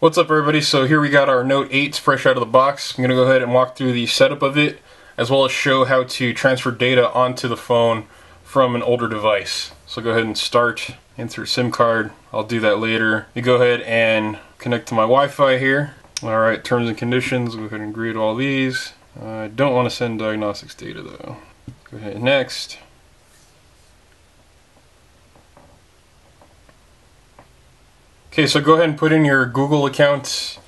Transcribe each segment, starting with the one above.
What's up everybody? So here we got our Note 8 fresh out of the box. I'm going to go ahead and walk through the setup of it as well as show how to transfer data onto the phone from an older device. So go ahead and start, insert SIM card. I'll do that later. You go ahead and connect to my Wi-Fi here. Alright, terms and conditions, go ahead and agree to all these. I don't want to send diagnostics data though. Go ahead next. Okay, so go ahead and put in your Google account.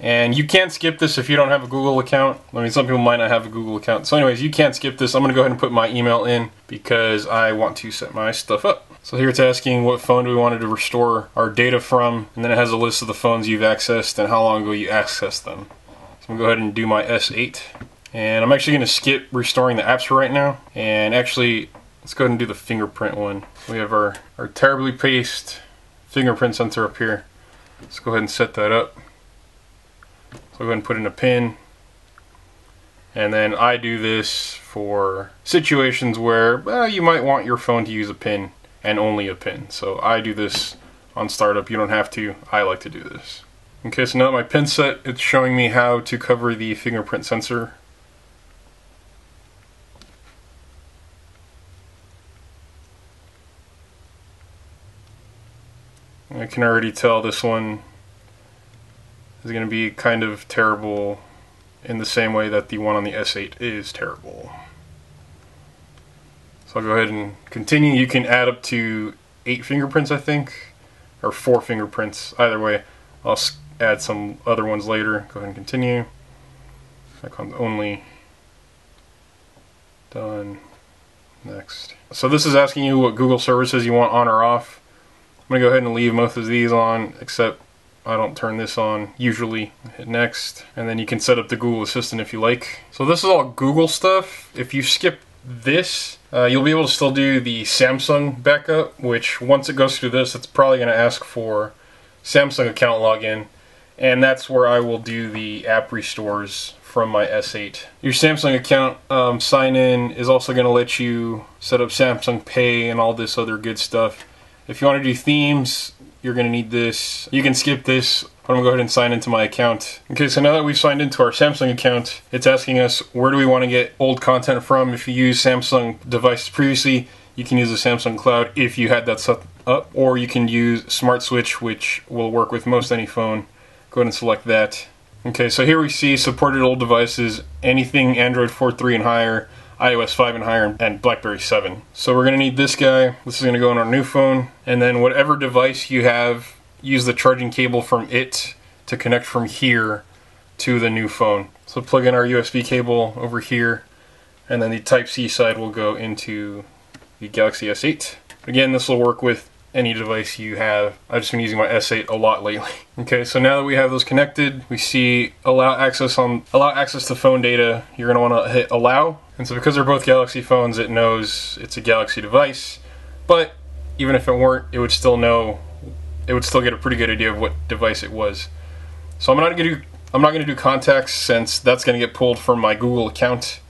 And you can't skip this if you don't have a Google account. I mean, some people might not have a Google account. So anyways, you can't skip this. I'm going to go ahead and put my email in because I want to set my stuff up. So here it's asking what phone do we want to restore our data from. And then it has a list of the phones you've accessed and how long ago you accessed them. So I'm going to go ahead and do my S8. And I'm actually going to skip restoring the apps for right now. And actually, let's go ahead and do the fingerprint one. We have our, our terribly paced fingerprint sensor up here. Let's go ahead and set that up. So I'll go ahead and put in a pin. And then I do this for situations where well, you might want your phone to use a pin and only a pin. So I do this on startup. You don't have to. I like to do this. Okay, so now that my pin set, it's showing me how to cover the fingerprint sensor I can already tell this one is going to be kind of terrible in the same way that the one on the S8 is terrible. So I'll go ahead and continue. You can add up to eight fingerprints, I think, or four fingerprints. Either way, I'll add some other ones later. Go ahead and continue. Icon only. Done. Next. So this is asking you what Google services you want on or off. I'm going to go ahead and leave most of these on, except I don't turn this on usually. Hit next, and then you can set up the Google Assistant if you like. So this is all Google stuff. If you skip this, uh, you'll be able to still do the Samsung backup, which once it goes through this, it's probably going to ask for Samsung account login, and that's where I will do the app restores from my S8. Your Samsung account um, sign in is also going to let you set up Samsung Pay and all this other good stuff. If you want to do themes, you're going to need this. You can skip this, but I'm going to go ahead and sign into my account. Okay, so now that we've signed into our Samsung account, it's asking us where do we want to get old content from. If you use Samsung devices previously, you can use the Samsung Cloud if you had that set up, or you can use Smart Switch, which will work with most any phone. Go ahead and select that. Okay, so here we see supported old devices, anything Android 4.3 and higher, iOS 5 and higher, and BlackBerry 7. So we're going to need this guy. This is going to go on our new phone. And then whatever device you have, use the charging cable from it to connect from here to the new phone. So plug in our USB cable over here, and then the Type-C side will go into the Galaxy S8. Again, this will work with any device you have. I've just been using my S8 a lot lately. Okay, so now that we have those connected, we see allow access on allow access to phone data. You're going to want to hit allow. And so because they're both Galaxy phones, it knows it's a Galaxy device. But even if it weren't, it would still know it would still get a pretty good idea of what device it was. So I'm not going to do I'm not going to do contacts since that's going to get pulled from my Google account.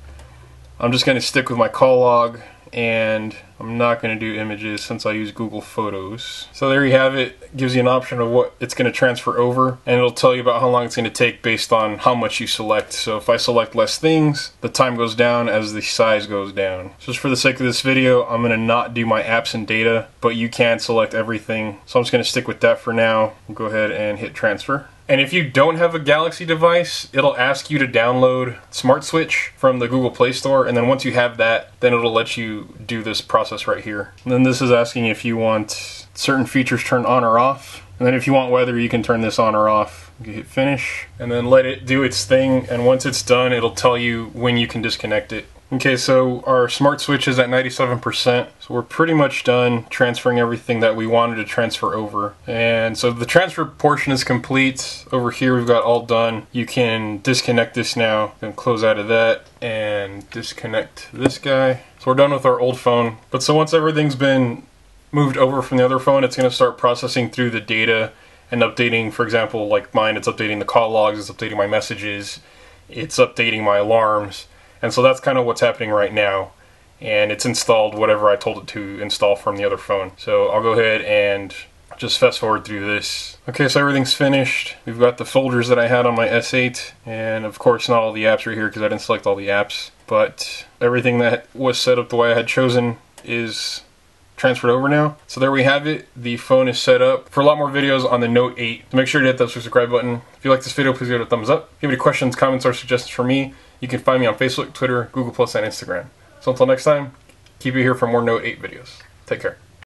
I'm just going to stick with my call log and I'm not going to do images since I use Google Photos. So there you have it. it gives you an option of what it's going to transfer over and it'll tell you about how long it's going to take based on how much you select. So if I select less things, the time goes down as the size goes down. Just for the sake of this video, I'm going to not do my apps and data, but you can select everything. So I'm just going to stick with that for now. Go ahead and hit transfer. And if you don't have a Galaxy device, it'll ask you to download Smart Switch from the Google Play Store. And then once you have that, then it'll let you do this process right here. And then this is asking if you want certain features turned on or off. And then if you want weather, you can turn this on or off. You hit finish and then let it do its thing. And once it's done, it'll tell you when you can disconnect it. Okay, so our smart switch is at 97%, so we're pretty much done transferring everything that we wanted to transfer over. And so the transfer portion is complete. Over here we've got all done. You can disconnect this now, and close out of that, and disconnect this guy. So we're done with our old phone. But so once everything's been moved over from the other phone, it's going to start processing through the data and updating, for example, like mine, it's updating the call logs, it's updating my messages, it's updating my alarms and so that's kind of what's happening right now. And it's installed whatever I told it to install from the other phone. So I'll go ahead and just fast forward through this. Okay, so everything's finished. We've got the folders that I had on my S8, and of course not all the apps are here because I didn't select all the apps, but everything that was set up the way I had chosen is transferred over now. So there we have it. The phone is set up. For a lot more videos on the Note 8, make sure to hit that subscribe button. If you like this video, please give it a thumbs up. If you have any questions, comments, or suggestions for me, you can find me on Facebook, Twitter, Google+, and Instagram. So until next time, keep it here for more Note 8 videos. Take care.